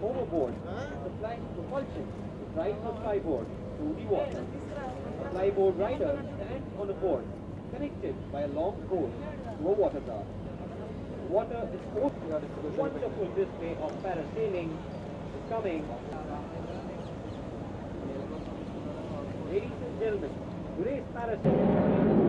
board supply propulsion to drive the flyboard through the water. The flyboard rider stands on a board connected by a long cord to a water tower. Water is poured. wonderful display of parasailing is coming. Ladies and gentlemen, today's parasailing